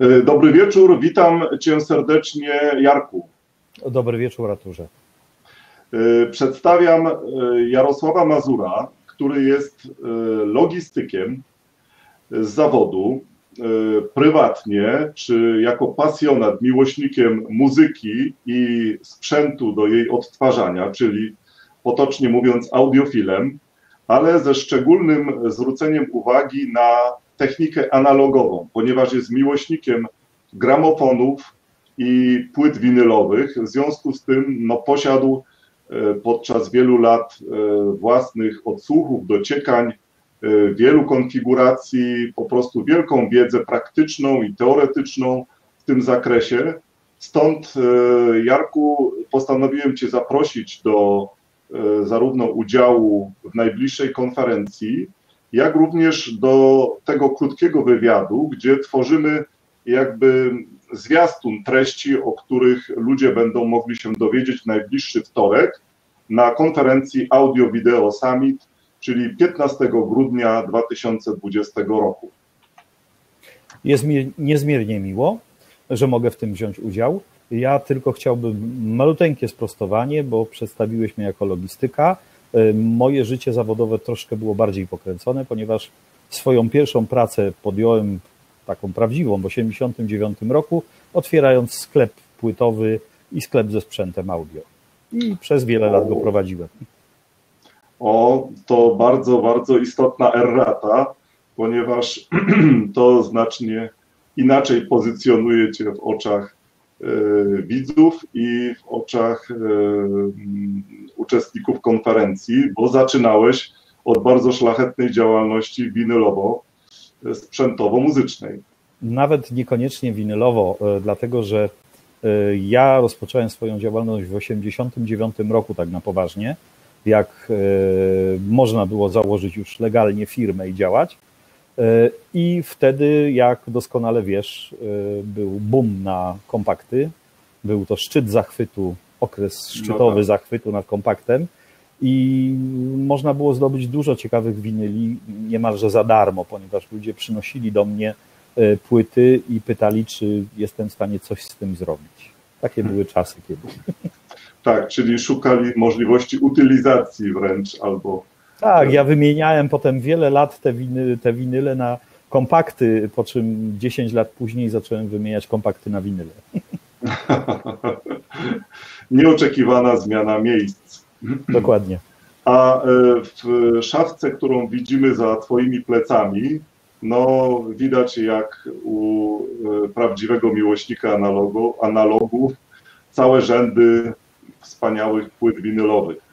E, dobry wieczór, witam Cię serdecznie, Jarku. Dobry wieczór, Arturze. E, przedstawiam e, Jarosława Mazura, który jest logistykiem z zawodu, prywatnie, czy jako pasjonat, miłośnikiem muzyki i sprzętu do jej odtwarzania, czyli potocznie mówiąc audiofilem, ale ze szczególnym zwróceniem uwagi na technikę analogową, ponieważ jest miłośnikiem gramofonów i płyt winylowych. W związku z tym no, posiadł e, podczas wielu lat e, własnych odsłuchów, dociekań, e, wielu konfiguracji, po prostu wielką wiedzę praktyczną i teoretyczną w tym zakresie. Stąd, Jarku, postanowiłem Cię zaprosić do zarówno udziału w najbliższej konferencji, jak również do tego krótkiego wywiadu, gdzie tworzymy jakby zwiastun treści, o których ludzie będą mogli się dowiedzieć w najbliższy wtorek na konferencji Audio Video Summit, czyli 15 grudnia 2020 roku. Jest mi niezmiernie miło, że mogę w tym wziąć udział. Ja tylko chciałbym maluteńkie sprostowanie, bo przedstawiłeś mnie jako logistyka. E, moje życie zawodowe troszkę było bardziej pokręcone, ponieważ swoją pierwszą pracę podjąłem taką prawdziwą w 1989 roku, otwierając sklep płytowy i sklep ze sprzętem audio. I przez wiele lat go prowadziłem. O, to bardzo, bardzo istotna errata, ponieważ to znacznie inaczej pozycjonuje Cię w oczach widzów i w oczach e, uczestników konferencji, bo zaczynałeś od bardzo szlachetnej działalności winylowo-sprzętowo-muzycznej. Nawet niekoniecznie winylowo, e, dlatego że ja rozpocząłem swoją działalność w 1989 roku tak na poważnie, jak można było założyć już legalnie firmę i działać. E, I wtedy, jak doskonale wiesz, e, był boom na kompakty. Był to szczyt zachwytu, okres szczytowy no tak. zachwytu nad kompaktem. I można było zdobyć dużo ciekawych winyli niemalże za darmo, ponieważ ludzie przynosili do mnie e, płyty i pytali, czy jestem w stanie coś z tym zrobić. Takie hmm. były czasy kiedyś. Tak, czyli szukali możliwości utylizacji wręcz albo tak, ja wymieniałem potem wiele lat te, winy, te winyle na kompakty, po czym 10 lat później zacząłem wymieniać kompakty na winyle. Nieoczekiwana zmiana miejsc. Dokładnie. A e, w szafce, którą widzimy za Twoimi plecami, no widać jak u e, prawdziwego miłośnika analogu, analogu całe rzędy wspaniałych płyt winylowych.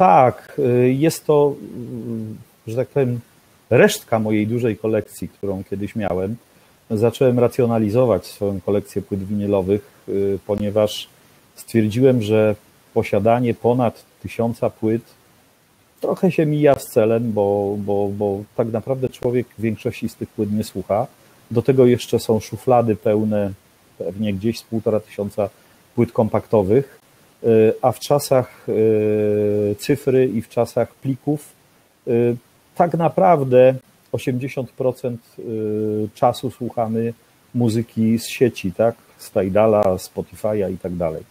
Tak, y, jest to, y, że tak powiem, resztka mojej dużej kolekcji, którą kiedyś miałem. Zacząłem racjonalizować swoją kolekcję płyt winylowych, y, ponieważ stwierdziłem, że posiadanie ponad tysiąca płyt trochę się mija z celem, bo, bo, bo tak naprawdę człowiek większości z tych płyt nie słucha. Do tego jeszcze są szuflady pełne pewnie gdzieś z półtora tysiąca płyt kompaktowych, a w czasach e, cyfry i w czasach plików e, tak naprawdę 80% czasu słuchamy muzyki z sieci, tak? Z Tidala, Spotify'a i tak dalej.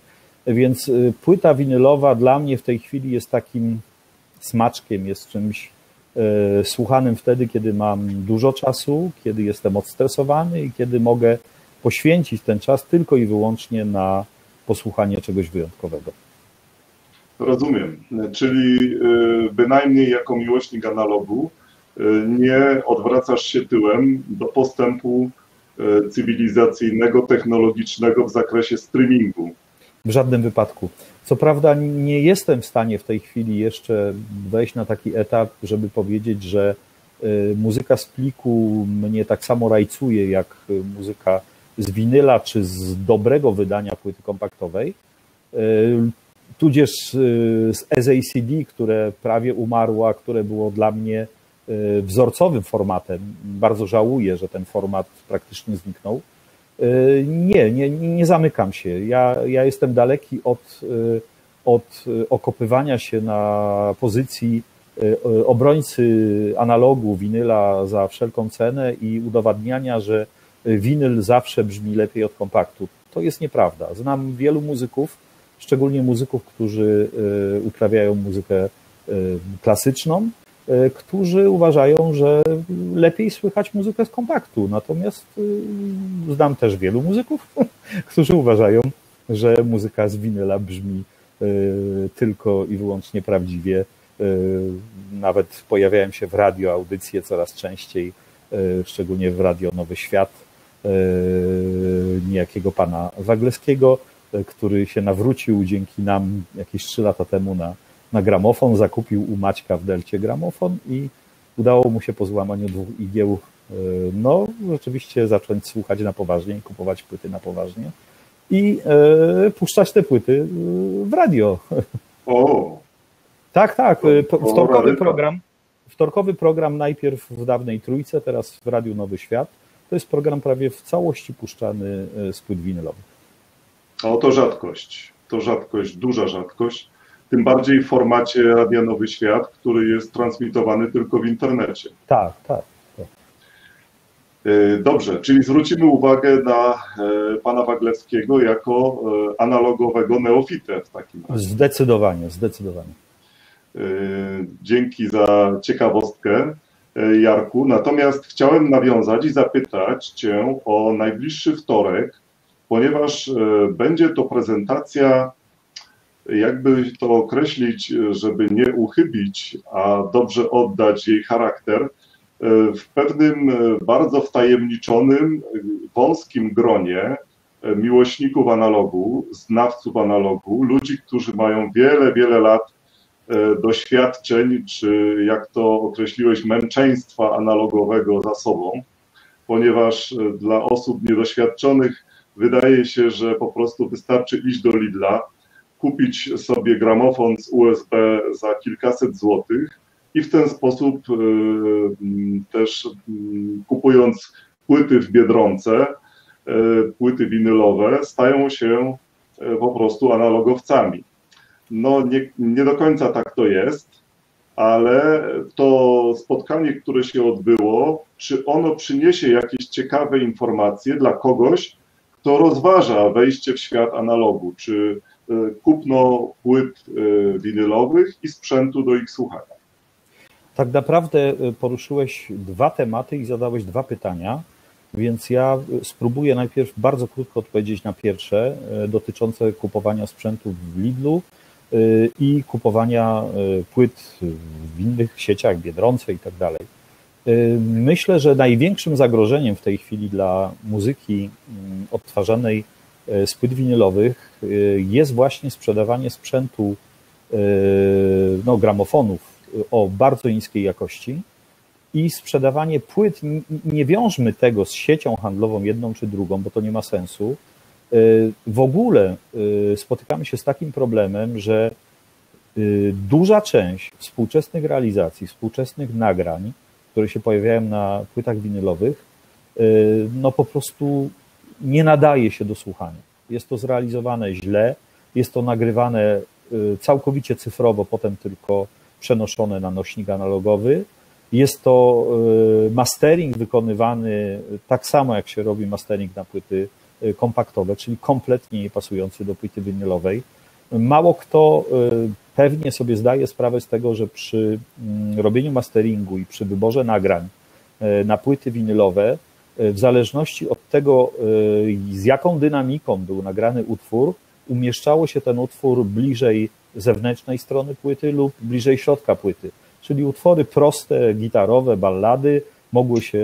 Więc płyta winylowa dla mnie w tej chwili jest takim smaczkiem, jest czymś słuchanym wtedy, kiedy mam dużo czasu, kiedy jestem odstresowany i kiedy mogę poświęcić ten czas tylko i wyłącznie na posłuchanie czegoś wyjątkowego. Rozumiem. Czyli y, bynajmniej jako miłośnik analogu y, nie odwracasz się tyłem do postępu y, cywilizacyjnego, technologicznego w zakresie streamingu. W żadnym wypadku. Co prawda nie jestem w stanie w tej chwili jeszcze wejść na taki etap, żeby powiedzieć, że muzyka z pliku mnie tak samo rajcuje jak muzyka z winyla czy z dobrego wydania płyty kompaktowej, e, tudzież e, z SACD, które prawie umarło, a które było dla mnie e, wzorcowym formatem. Bardzo żałuję, że ten format praktycznie zniknął. Nie, nie, nie zamykam się. Ja, ja jestem daleki od, od okopywania się na pozycji obrońcy analogu, winyla za wszelką cenę i udowadniania, że winyl zawsze brzmi lepiej od kompaktu. To jest nieprawda. Znam wielu muzyków, szczególnie muzyków, którzy uprawiają muzykę klasyczną, którzy uważają, że lepiej słychać muzykę z kompaktu. Natomiast znam też wielu muzyków, którzy uważają, że muzyka z winyla brzmi tylko i wyłącznie prawdziwie Y, nawet pojawiają się w radio audycje coraz częściej, y, szczególnie w Radio Nowy Świat, y, niejakiego pana Wagleskiego, który się nawrócił dzięki nam jakieś trzy lata temu na, na gramofon, zakupił u Maćka w Delcie gramofon i udało mu się po złamaniu dwóch igieł no, rzeczywiście zacząć słuchać na poważnie i kupować płyty na poważnie i e, puszczać te płyty w radio. O, tak, tak. Wtorkowy program. Wtorkowy program najpierw w dawnej trójce, teraz w Radiu Nowy Świat. To jest program prawie w całości puszczany y, z płyt winylowych. O, to rzadkość. To rzadkość, duża rzadkość. Tym bardziej w formacie Radia Nowy Świat, który jest transmitowany tylko w internecie. Tak, tak. tak. Y, dobrze, czyli zwrócimy uwagę na pana Waglewskiego jako analogowego neofitę w takim razie. Zdecydowanie, zdecydowanie. Dzięki za ciekawostkę, Jarku. Natomiast chciałem nawiązać i zapytać Cię o najbliższy wtorek, ponieważ y, będzie to prezentacja, jakby to określić, żeby nie uchybić, a dobrze oddać jej charakter, w pewnym bardzo wtajemniczonym, wąskim gronie miłośników analogu, znawców analogu, ludzi, którzy mają wiele, wiele lat E, doświadczeń, czy jak to określiłeś, męczeństwa analogowego za sobą, ponieważ e, dla osób niedoświadczonych wydaje się, że po prostu wystarczy iść do Lidla, kupić sobie gramofon z USB za kilkaset złotych i w ten sposób e, też kupując płyty w Biedronce, płyty winylowe, stają się po prostu analogowcami. No nie, nie do końca tak to jest, ale to spotkanie, które się odbyło, czy ono przyniesie jakieś ciekawe informacje dla kogoś, kto rozważa wejście w świat analogu, czy e, kupno płyt e, winylowych i sprzętu do ich słuchania. Tak naprawdę e, poruszyłeś dwa tematy i zadałeś dwa pytania, więc ja spróbuję najpierw bardzo krótko odpowiedzieć na pierwsze, dotyczące kupowania sprzętu w Lidlu i kupowania y, płyt w innych sieciach, Biedronce i tak dalej. Y, myślę, że największym zagrożeniem w tej chwili dla muzyki mm, odtwarzanej z płyt winylowych jest właśnie sprzedawanie sprzętu, no, gramofonów o bardzo niskiej jakości i sprzedawanie płyt. Nie wiążmy tego z siecią handlową jedną czy drugą, bo to nie ma sensu w ogóle y, spotykamy się z takim problemem, że y, duża część współczesnych realizacji, współczesnych nagrań, które się pojawiają na płytach winylowych, y, no po prostu nie nadaje się do słuchania. Jest to zrealizowane źle, jest to nagrywane całkowicie cyfrowo, potem tylko przenoszone na nośnik analogowy. Jest to mastering wykonywany tak samo, jak się robi mastering na płyty kompaktowe, czyli kompletnie nie pasujący do płyty winylowej. Mało kto y, pewnie sobie zdaje sprawę z tego, że przy mm, robieniu masteringu i przy wyborze nagrań y, na płyty winylowe, w zależności od tego, z jaką dynamiką był nagrany utwór, umieszczało się ten utwór bliżej zewnętrznej strony płyty lub bliżej środka płyty. Czyli utwory proste, gitarowe, ballady mogły się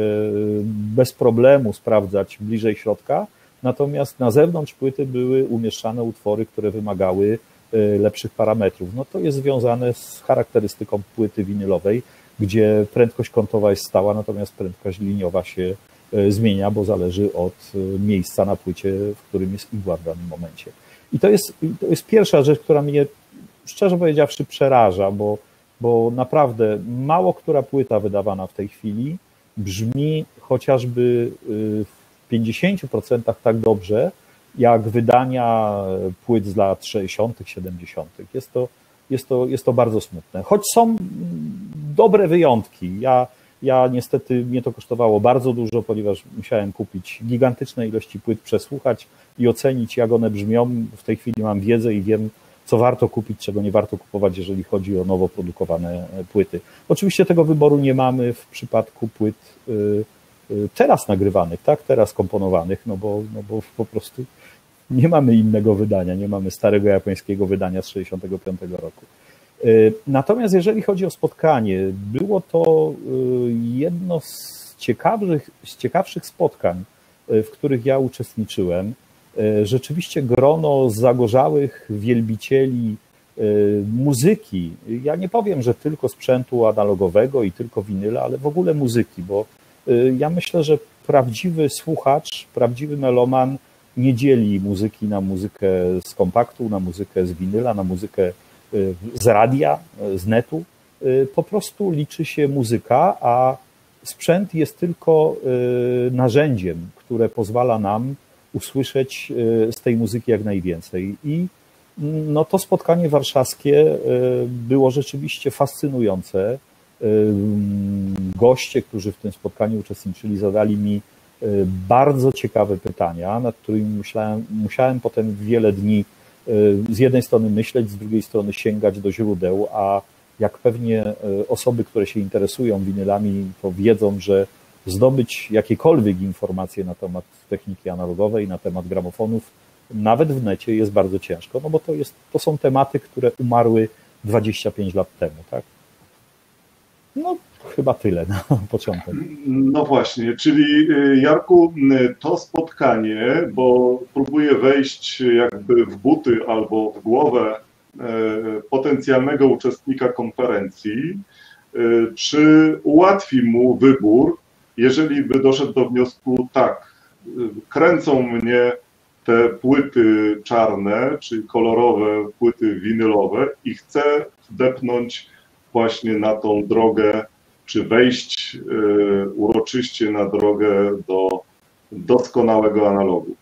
bez problemu sprawdzać bliżej środka, natomiast na zewnątrz płyty były umieszczane utwory, które wymagały e, lepszych parametrów. No to jest związane z charakterystyką płyty winylowej, gdzie prędkość kątowa jest stała, natomiast prędkość liniowa się e, zmienia, bo zależy od e, miejsca na płycie, w którym jest igła w danym momencie. I to jest, to jest pierwsza rzecz, która mnie szczerze powiedziawszy przeraża, bo, bo naprawdę mało która płyta wydawana w tej chwili brzmi chociażby w 50% tak dobrze, jak wydania płyt z lat 60., 70. Jest to, jest to, jest to bardzo smutne. Choć są dobre wyjątki. Ja, Ja niestety mnie to kosztowało bardzo dużo, ponieważ musiałem kupić gigantyczne ilości płyt, przesłuchać i ocenić, jak one brzmią. W tej chwili mam wiedzę i wiem, co warto kupić, czego nie warto kupować, jeżeli chodzi o nowo produkowane płyty. Oczywiście tego wyboru nie mamy w przypadku płyt y, y, teraz nagrywanych, tak, teraz komponowanych, no bo, no bo po prostu nie mamy innego wydania, nie mamy starego japońskiego wydania z 65 roku. Y, natomiast jeżeli chodzi o spotkanie, było to jedno z ciekawszych, z ciekawszych spotkań, w których ja uczestniczyłem. Rzeczywiście grono zagorzałych wielbicieli muzyki. Ja nie powiem, że tylko sprzętu analogowego i tylko winyla, ale w ogóle muzyki, bo ja myślę, że prawdziwy słuchacz, prawdziwy meloman nie dzieli muzyki na muzykę z kompaktu, na muzykę z winyla, na muzykę z radia, z netu. Po prostu liczy się muzyka, a sprzęt jest tylko narzędziem, które pozwala nam usłyszeć z tej muzyki jak najwięcej. I mm, no, to spotkanie warszawskie było rzeczywiście fascynujące. Goście, którzy w tym spotkaniu uczestniczyli, zadali mi bardzo ciekawe pytania, nad którymi musiałem, potem wiele dni z jednej strony myśleć, z drugiej strony sięgać do źródeł, a jak pewnie osoby, które się interesują winylami, to wiedzą, że zdobyć jakiekolwiek informacje na temat techniki analogowej, na temat gramofonów, nawet w necie jest bardzo ciężko, no bo to, jest, to są tematy, które umarły 25 lat temu, tak? No, chyba tyle na początek. No właśnie, czyli y, Jarku, y, to spotkanie, bo próbuję wejść jakby w buty albo w głowę y, potencjalnego uczestnika konferencji, czy ułatwi mu wybór jeżeli by doszedł do wniosku, tak, kręcą mnie te płyty czarne, czy kolorowe płyty winylowe i chcę wdepnąć właśnie na tą drogę, czy wejść y, uroczyście na drogę do doskonałego analogu.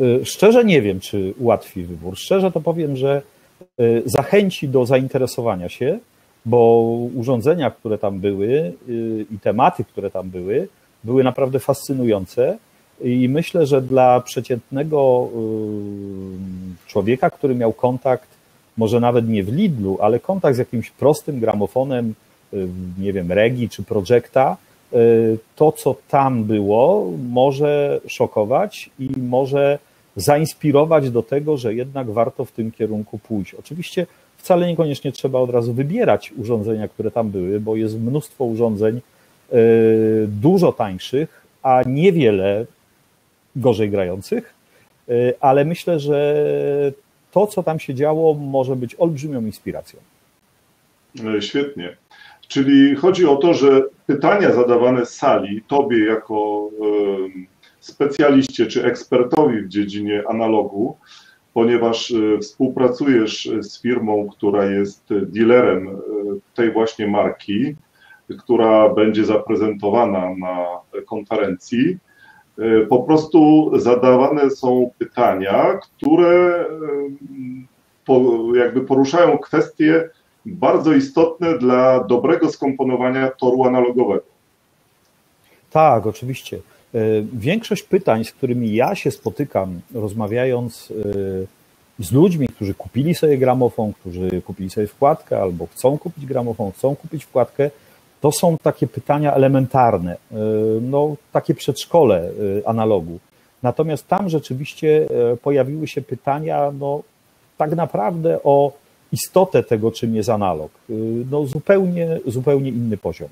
Y, szczerze nie wiem, czy ułatwi wybór. Szczerze to powiem, że y, zachęci do zainteresowania się, bo urządzenia, które tam były i tematy, które tam były, były naprawdę fascynujące. I myślę, że dla przeciętnego człowieka, który miał kontakt, może nawet nie w Lidlu, ale kontakt z jakimś prostym gramofonem, y, nie wiem, Regi czy Projecta, to co tam było, może szokować i może zainspirować do tego, że jednak warto w tym kierunku pójść. Oczywiście wcale niekoniecznie trzeba od razu wybierać urządzenia, które tam były, bo jest mnóstwo urządzeń e, dużo tańszych, a niewiele gorzej grających, ale myślę, że to, co tam się działo, może być olbrzymią inspiracją. E, świetnie. Czyli chodzi o to, że pytania zadawane z sali, tobie jako specjaliście czy ekspertowi w dziedzinie analogu, ponieważ e, współpracujesz z firmą, która jest dealerem e, tej właśnie marki, która będzie zaprezentowana na konferencji. E, po prostu zadawane są pytania, które jakby poruszają kwestie bardzo istotne dla dobrego skomponowania toru analogowego. Tak, oczywiście. E, większość pytań, z którymi ja się spotykam, rozmawiając e, z ludźmi, którzy kupili sobie gramofon, którzy kupili sobie wkładkę albo chcą kupić gramofon, chcą kupić wkładkę, to są takie pytania elementarne, e, no takie przedszkole analogu. Natomiast tam rzeczywiście pojawiły się pytania, no tak naprawdę o istotę tego, czym jest analog. No zupełnie, zupełnie inny poziom.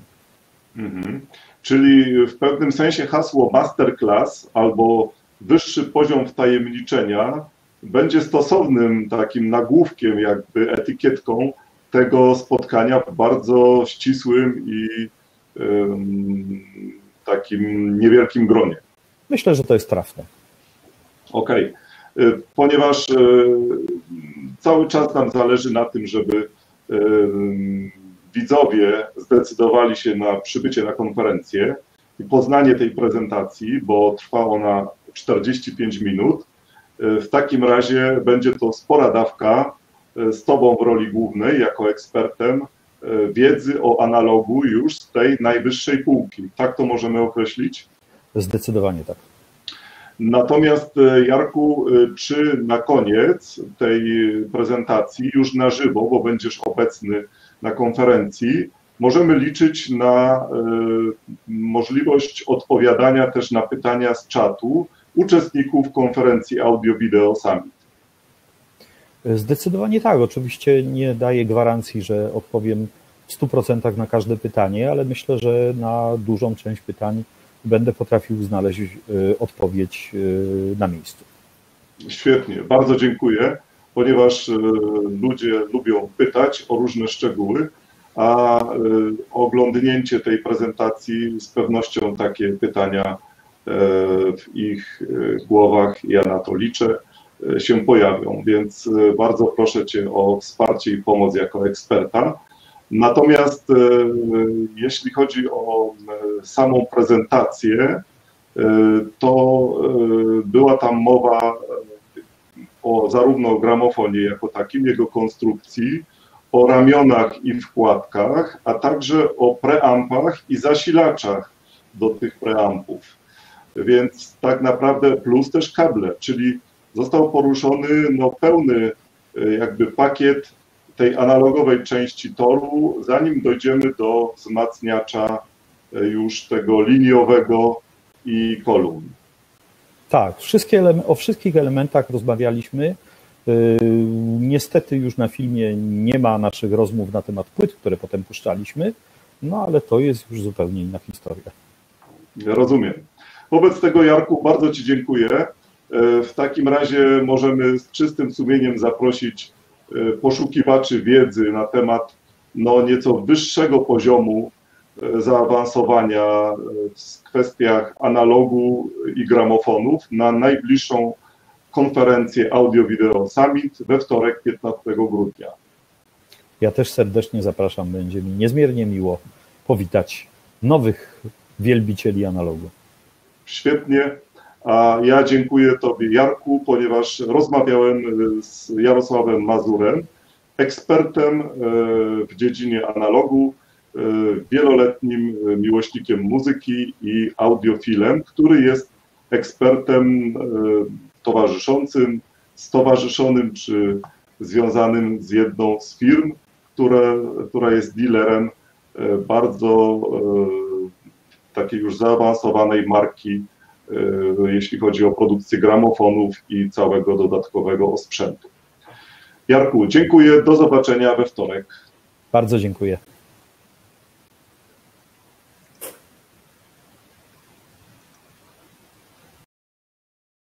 Mhm. Czyli w pewnym sensie hasło masterclass albo wyższy poziom wtajemniczenia będzie stosownym takim nagłówkiem, jakby etykietką tego spotkania w bardzo ścisłym i takim niewielkim gronie. Myślę, że to jest trafne. Okej. Okay. Ponieważ y, cały czas nam zależy na tym, żeby widzowie zdecydowali się na przybycie na konferencję i poznanie tej prezentacji, bo trwa ona 45 minut. W takim razie będzie to spora dawka e, z Tobą w roli głównej, jako ekspertem, wiedzy o analogu już z tej najwyższej półki. Tak to możemy określić? Zdecydowanie tak. Natomiast e, Jarku, e, czy na koniec tej prezentacji, już na żywo, bo będziesz obecny na konferencji, możemy liczyć na e, możliwość odpowiadania też na pytania z czatu uczestników konferencji Audio-Video Summit? Zdecydowanie tak. Oczywiście nie daję gwarancji, że odpowiem w 100% na każde pytanie, ale myślę, że na dużą część pytań będę potrafił znaleźć y, odpowiedź y, na miejscu. Świetnie, bardzo dziękuję, ponieważ y, ludzie lubią pytać o różne szczegóły, a oglądnięcie tej prezentacji z pewnością takie pytania w ich głowach, ja na to liczę, się pojawią, więc bardzo proszę Cię o wsparcie i pomoc jako eksperta. Natomiast e, jeśli chodzi o e, samą prezentację, e, to była tam mowa o zarówno gramofonie jako takim, jego konstrukcji, o ramionach i wkładkach, a także o preampach i zasilaczach do tych preampów. Więc tak naprawdę plus też kable, czyli został poruszony no, pełny jakby pakiet tej analogowej części toru, zanim dojdziemy do wzmacniacza e, już tego liniowego i kolumn. Tak, wszystkie o wszystkich elementach rozmawialiśmy. E, niestety już na filmie nie ma naszych rozmów na temat płyt, które potem puszczaliśmy, no ale to jest już zupełnie inna historia. Rozumiem. Wobec tego, Jarku, bardzo Ci dziękuję. E, w takim razie możemy z czystym sumieniem zaprosić E, poszukiwaczy wiedzy na temat no, nieco wyższego poziomu e, zaawansowania w kwestiach analogu i gramofonów na najbliższą konferencję Audio Video Summit we wtorek 15 grudnia. Ja też serdecznie zapraszam. Będzie mi niezmiernie miło powitać nowych wielbicieli analogu. Świetnie. A ja dziękuję Tobie, Jarku, ponieważ rozmawiałem e, z Jarosławem Mazurem, ekspertem e, w dziedzinie analogu, e, wieloletnim miłośnikiem muzyki i audiofilem, który jest ekspertem towarzyszącym, stowarzyszonym czy związanym z jedną z firm, które, która jest dealerem bardzo takiej już zaawansowanej marki jeśli chodzi o produkcję gramofonów i całego dodatkowego osprzętu. Jarku, dziękuję. Do zobaczenia we wtorek. Bardzo dziękuję.